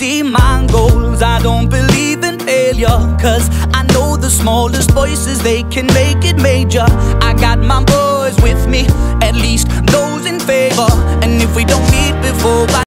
See my goals, I don't believe in failure. Cause I know the smallest voices, they can make it major. I got my boys with me, at least those in favor. And if we don't meet before,